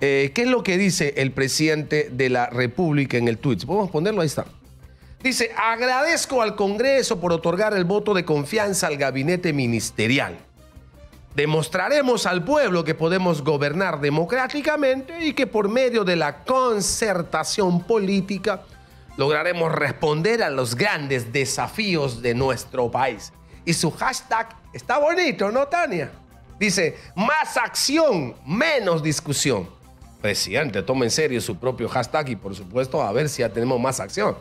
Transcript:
Eh, ¿Qué es lo que dice el presidente de la República en el tweet? ¿Podemos ponerlo? Ahí está. Dice, agradezco al Congreso por otorgar el voto de confianza al gabinete ministerial. Demostraremos al pueblo que podemos gobernar democráticamente y que por medio de la concertación política lograremos responder a los grandes desafíos de nuestro país. Y su hashtag está bonito, ¿no, Tania? Dice, más acción, menos discusión. Presidente, tome en serio su propio hashtag y por supuesto a ver si ya tenemos más acción.